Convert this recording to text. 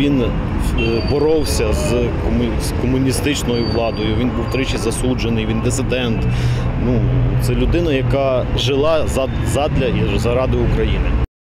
Він е, боровся з комуністичною владою. Він був тричі засуджений, він дисидент. Ну, це людина, яка жила задля і заради України.